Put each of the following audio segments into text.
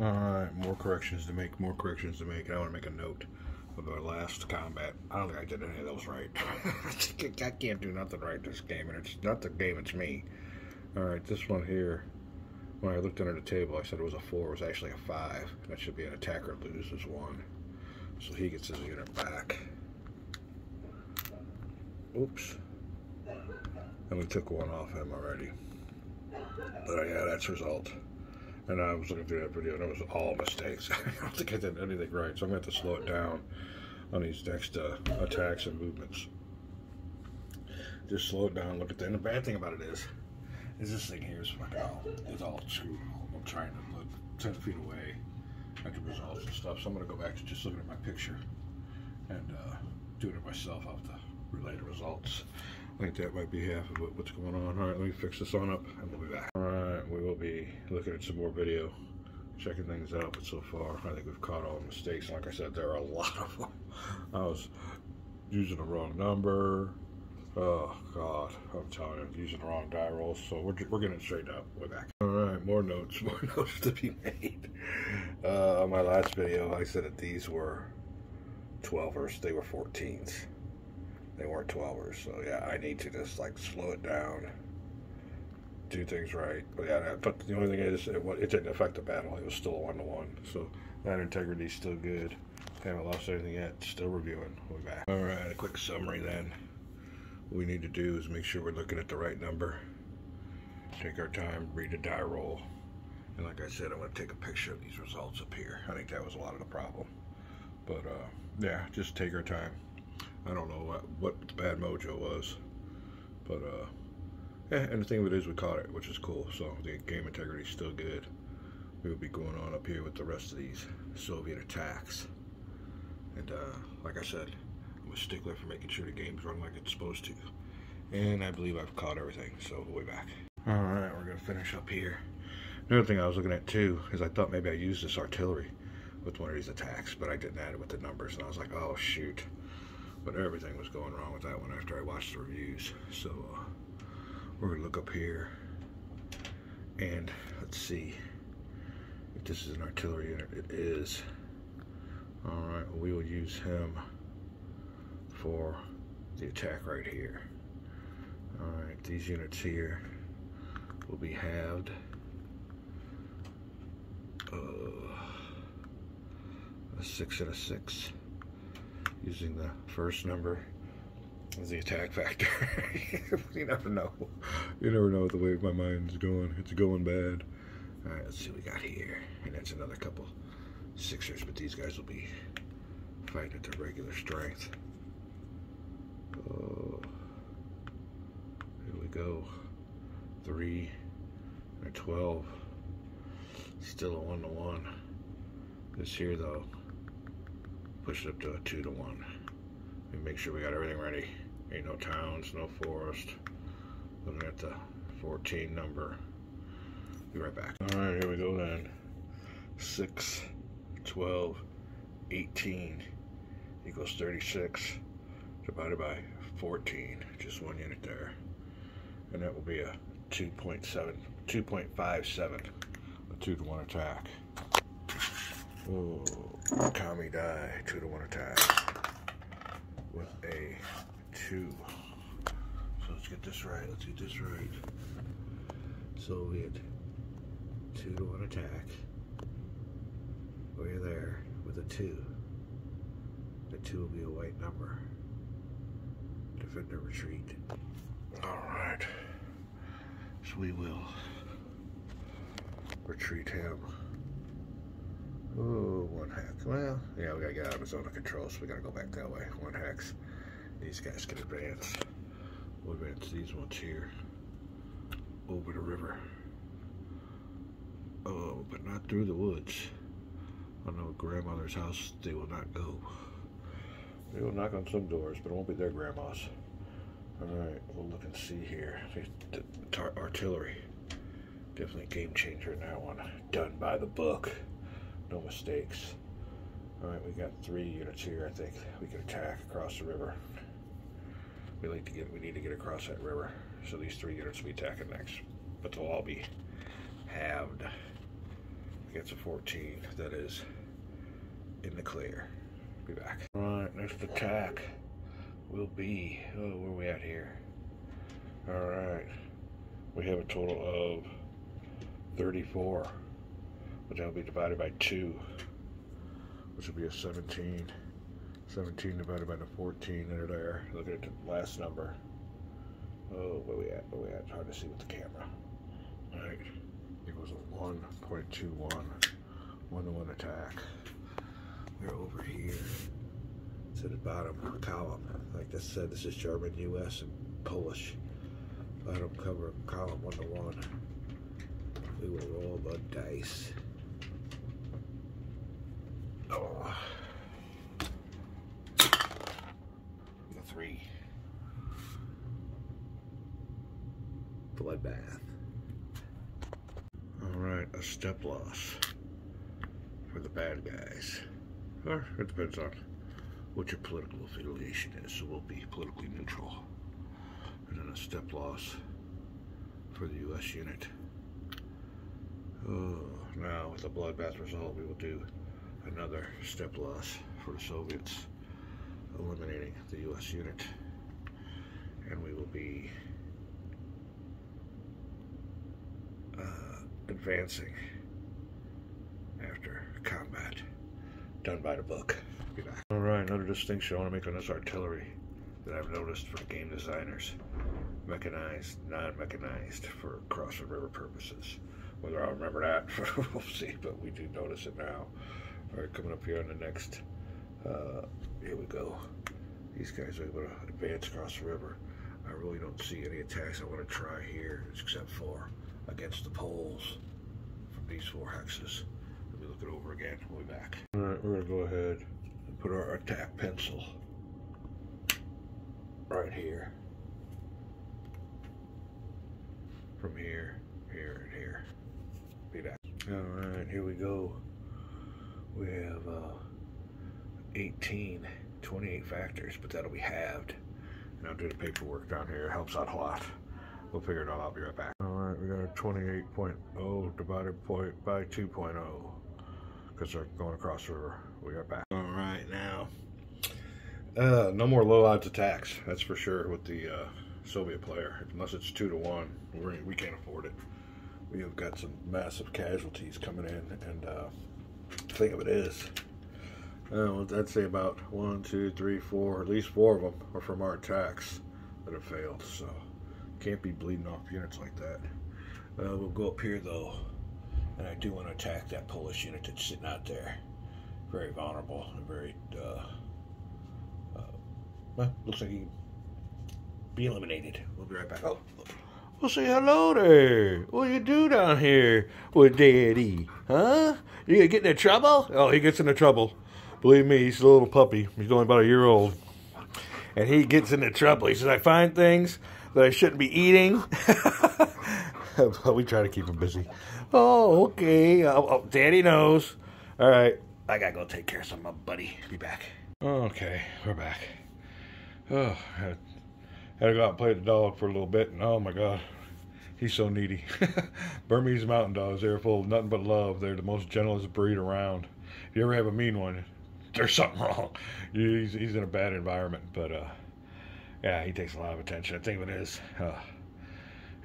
Alright, more corrections to make, more corrections to make. I want to make a note of our last combat. I don't think I did any of those right. I can't do nothing right this game, and it's not the game, it's me. Alright, this one here, when I looked under the table, I said it was a 4, it was actually a 5. That should be an attacker loses 1. So he gets his unit back. Oops. And we took one off him already. But yeah, that's result. And I was looking through that video and it was all mistakes. I don't think I did anything right, so I'm going to have to slow it down on these next uh, attacks and movements. Just slow it down, look at that. And the bad thing about it is, is this thing here is fucking all, it's all screwed. I'm trying to look 10 feet away at the results and stuff. So I'm going to go back to just looking at my picture and uh, doing it myself. I'll have to relay the results. I think that might be half of what's going on. All right, let me fix this on up and we'll be back. All right, we will be looking at some more video, checking things out. But so far, I think we've caught all the mistakes. Like I said, there are a lot of them. I was using the wrong number. Oh, God, I'm telling you, using the wrong die rolls. So we're, we're getting it straightened out. We're back. All right, more notes, more notes to be made. Uh, on my last video, I said that these were 12ers. They were 14s they weren't 12ers. So yeah, I need to just like slow it down, do things right. But yeah, but the only thing is, it, it didn't affect the battle. It was still a one to one. So that integrity's still good. Haven't lost anything yet. Still reviewing. We'll back. All right, a quick summary then. What we need to do is make sure we're looking at the right number. Take our time, read the die roll. And like I said, I'm going to take a picture of these results up here. I think that was a lot of the problem. But uh, yeah, just take our time. I don't know what, what the bad mojo was. But, uh, yeah, and the thing of it is we caught it, which is cool. So the game integrity is still good. We will be going on up here with the rest of these Soviet attacks. And, uh, like I said, I'm a stickler for making sure the game's run like it's supposed to. And I believe I've caught everything, so we'll be back. Alright, we're going to finish up here. Another thing I was looking at too is I thought maybe I used this artillery with one of these attacks, but I didn't add it with the numbers, and I was like, oh shoot but everything was going wrong with that one after I watched the reviews. So uh, we're gonna look up here and let's see if this is an artillery unit. It is. All right, we will use him for the attack right here. All right, these units here will be halved. Uh, a six and a six using the first number as the attack factor. you never know. You never know the way my mind's going. It's going bad. All right, let's see what we got here. And that's another couple Sixers, but these guys will be fighting at their regular strength. Oh, here we go. Three and 12. Still a one to one. This here, though, push it up to a two to one. And make sure we got everything ready. Ain't no towns, no forest. Looking at the 14 number. Be right back. All right, here we go then. 6, 12, 18 equals 36 divided by 14. Just one unit there. And that will be a 2.7, 2.57, a 2 to 1 attack. Oh. Kami die, two to one attack with a two. So let's get this right. Let's get this right. So we Soviet two to one attack. Oh, We're there with a two. The two will be a white number. Defender retreat. All right. So we will retreat him. Oh, one hex. Well, yeah, we gotta get out of zone of control, so we gotta go back that way. One hex. These guys can advance. We'll advance these ones here. Over the river. Oh, but not through the woods. I know grandmother's house, they will not go. They will knock on some doors, but it won't be their grandma's. Alright, we'll look and see here. The artillery. Definitely game changer in that one. Done by the book no mistakes. All right, we got three units here. I think we can attack across the river. We need to get. We need to get across that river. So these three units will be attacking next, but they'll all be halved. against a 14 that is in the clear. Be back. All right, next attack will be, oh, where are we at here? All right, we have a total of 34, but that'll be divided by 2, which will be a 17. 17 divided by the 14 that are there. Look at the last number. Oh, where we at? Where we at? It's hard to see with the camera. All right, equals a 1.21 one-to-one attack. We're over here to the bottom column. Like I said, this is German, U.S., and Polish. Bottom cover column one-to-one. We will roll the dice. The three. Bloodbath. Alright, a step loss for the bad guys. Or it depends on what your political affiliation is, so we'll be politically neutral. And then a step loss for the U.S. unit. Oh, now with the bloodbath result, we will do another step loss for the Soviets, eliminating the U.S. unit. And we will be uh, advancing after combat done by the book. All right, another distinction I want to make on this artillery that I've noticed for the game designers. Mechanized, non-mechanized for cross the river purposes. Whether I'll remember that, we'll see, but we do notice it now. All right, coming up here on the next, uh, here we go. These guys are able to advance across the river. I really don't see any attacks I want to try here, except for against the poles from these four hexes. Let me look it over again. We'll be back. All right, we're going to go ahead and put our attack pencil right here. From here, here, and here. Be back. All right, here we go. We have uh, 18, 28 factors, but that'll be halved. And I'll do the paperwork down here. It helps out a lot. We'll figure it out. I'll be right back. All right, we got a 28.0 divided point by 2.0 because they're going across the river. We got back. All right, now. Uh, no more low odds attacks. That's for sure with the uh, Soviet player. Unless it's two to one, we're, we can't afford it. We have got some massive casualties coming in, and uh, the thing of it is, uh, I'd say about one, two, three, four, at least four of them are from our attacks that have failed. So can't be bleeding off units like that. Uh, we'll go up here though, and I do want to attack that Polish unit that's sitting out there. Very vulnerable and very, uh, uh, well, looks like he can be eliminated. We'll be right back. Oh, well, say hello there. What do you do down here with Daddy? Huh? You get into trouble? Oh, he gets into trouble. Believe me, he's a little puppy. He's only about a year old. And he gets into trouble. He says, I find things that I shouldn't be eating. but we try to keep him busy. Oh, okay. Oh, oh, Daddy knows. All right. I gotta go take care of some of my buddy. Be back. Okay, we're back. Oh, I had, to go out and play with the dog for a little bit, and oh my god, he's so needy. Bernese mountain dogs, they're full of nothing but love. They're the most gentlest breed around. If you ever have a mean one, there's something wrong. He's, he's in a bad environment, but uh, yeah, he takes a lot of attention. I think it is, uh,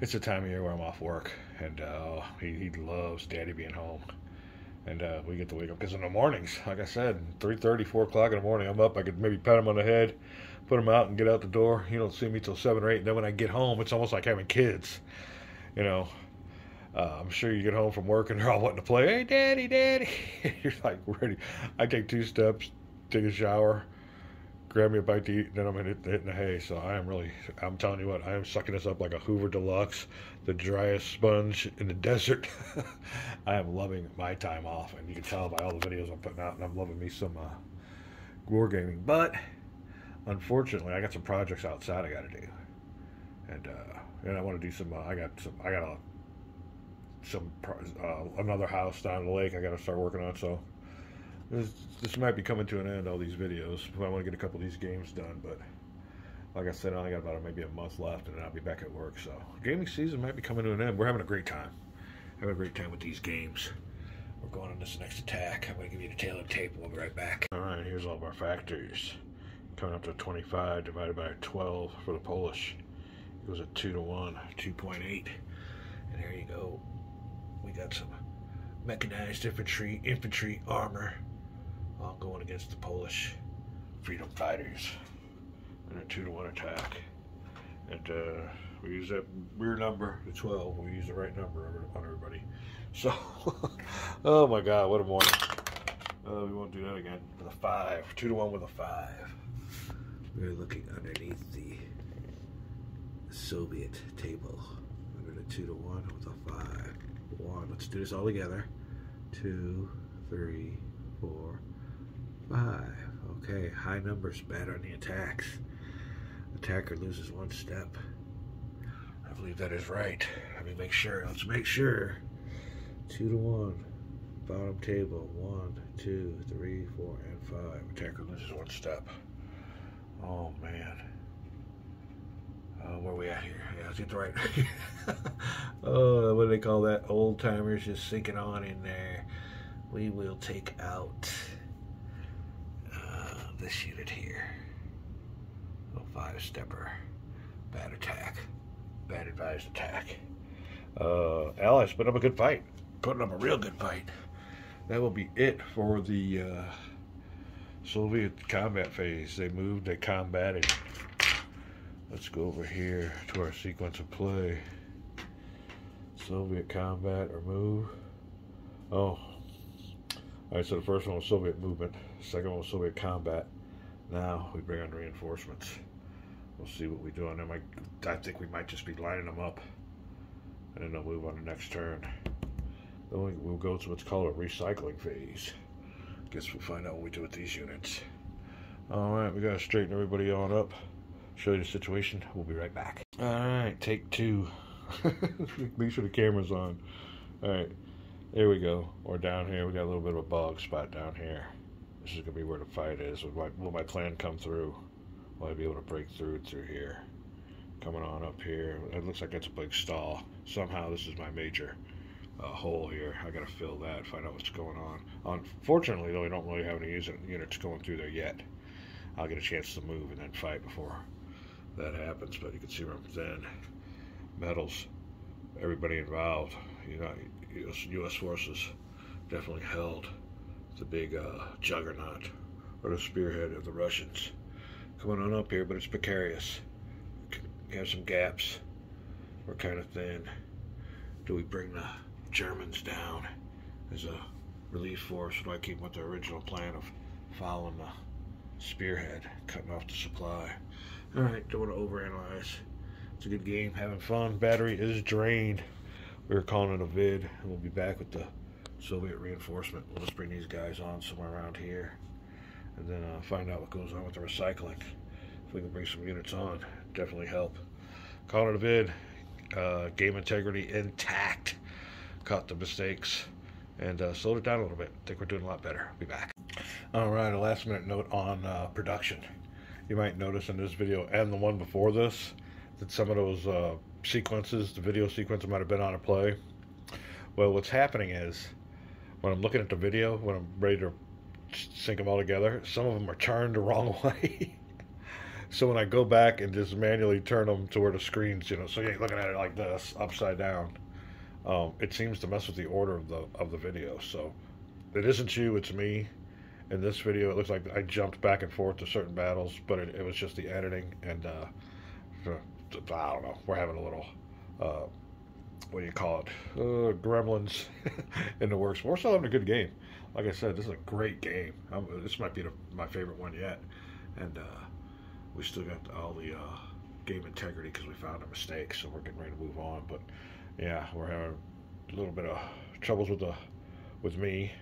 it's the time of year where I'm off work, and uh, he, he loves Daddy being home. And uh, we get to wake up because in the mornings, like I said, 3:30, 4 o'clock in the morning, I'm up. I could maybe pat him on the head, put them out, and get out the door. You don't see me till seven or eight. And then when I get home, it's almost like having kids. You know, uh, I'm sure you get home from work and they're all wanting to play. Hey, daddy, daddy. You're like ready. I take two steps, take a shower, grab me a bite to eat, and then I'm hitting, hitting the hay. So I am really, I'm telling you what, I am sucking this up like a Hoover Deluxe, the driest sponge in the desert. I am loving my time off, and you can tell by all the videos I'm putting out, and I'm loving me some uh, wargaming. But unfortunately, I got some projects outside I got to do, and uh, and I want to do some. Uh, I got some. I got a some uh, another house down the lake I got to start working on. So this, this might be coming to an end. All these videos. I want to get a couple of these games done, but like I said, I only got about maybe a month left, and I'll be back at work. So gaming season might be coming to an end. We're having a great time. Having a great time with these games. we're going on this next attack. I'm going to give you the tail of tape. We'll be right back. All right, here's all of our factories. Coming up to 25 divided by 12 for the Polish. It goes at 2 to 1, 2.8. And there you go. We got some mechanized infantry, infantry armor, all going against the Polish freedom fighters. And a 2 to 1 attack. And uh, we use that rear number, the 12. We use the right number on everybody. So, oh my God, what a morning. Uh, we won't do that again. With a 5. 2 to 1 with a 5. We're looking underneath the Soviet table. Under the 2 to 1 with a 5. 1. Let's do this all together. Two, three, four, five. Okay, high numbers, bad on the attacks. Attacker loses one step. I believe that is right. Let me make sure. Let's make sure. Two to one. Bottom table. One, two, three, four, and five. Attacker loses one step. Oh, man. Uh, where are we at here? Yeah, let's get the right. oh, what do they call that? Old timers just sinking on in there. We will take out uh, this unit here. Oh, five stepper. Bad attack. Bad advised attack. Uh, Allies put up a good fight. Putting up a real good fight. That will be it for the uh, Soviet combat phase. They moved, they combated. Let's go over here to our sequence of play. Soviet combat or move. Oh. All right, so the first one was Soviet movement. Second one was Soviet combat. Now we bring on reinforcements. We'll see what we do on them. I, I think we might just be lining them up. And then they'll move on the next turn. Then we'll go to what's called a recycling phase. Guess we'll find out what we do with these units. Alright, we gotta straighten everybody on up show you the situation. We'll be right back. All right, take two. Make sure the camera's on. All right, there we go. Or down here, we got a little bit of a bog spot down here. This is gonna be where the fight is. Will my, will my plan come through? Will I be able to break through through here? Coming on up here. It looks like that's a big stall. Somehow this is my major uh, hole here. I gotta fill that, find out what's going on. Unfortunately, though, we don't really have any units going through there yet. I'll get a chance to move and then fight before that happens. But you can see where I'm then, metals, everybody involved, you know, US, U.S. forces definitely held the big uh, juggernaut or the spearhead of the Russians. Coming on up here, but it's precarious. We have some gaps. We're kind of thin. Do we bring the Germans down as a relief force? Or do I keep with the original plan of following the spearhead, cutting off the supply? Alright, don't want to overanalyze. It's a good game, having fun. Battery is drained. We are calling it a vid, and we'll be back with the Soviet reinforcement. We'll just bring these guys on somewhere around here, and then uh, find out what goes on with the recycling. If we can bring some units on, definitely help. Calling it a vid. Uh, game integrity intact. Caught the mistakes and uh, slowed it down a little bit. I think we're doing a lot better. Be back. All right, a last minute note on uh, production you might notice in this video and the one before this that some of those uh, sequences, the video sequence might have been on a play. Well, what's happening is when I'm looking at the video, when I'm ready to sync them all together, some of them are turned the wrong way. so when I go back and just manually turn them to where the screen's, you know, so you're looking at it like this, upside down, um, it seems to mess with the order of the of the video. So it isn't you, it's me. In this video it looks like I jumped back and forth to certain battles but it, it was just the editing and uh, I don't know we're having a little uh, what do you call it? Uh, gremlins in the works. We're still having a good game. Like I said this is a great game. I'm, this might be the, my favorite one yet. And uh, we still got all the uh, game integrity because we found a mistake so we're getting ready to move on. But yeah we're having a little bit of troubles with the with me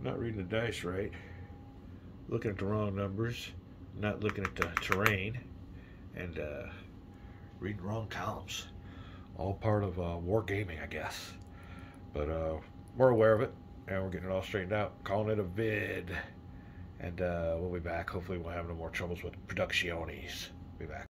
not reading the dice right, looking at the wrong numbers, not looking at the terrain, and uh, reading wrong columns. All part of uh, war gaming, I guess. But uh, we're aware of it, and we're getting it all straightened out. Calling it a vid. And uh, we'll be back. Hopefully we'll have no more troubles with productiones. Be back.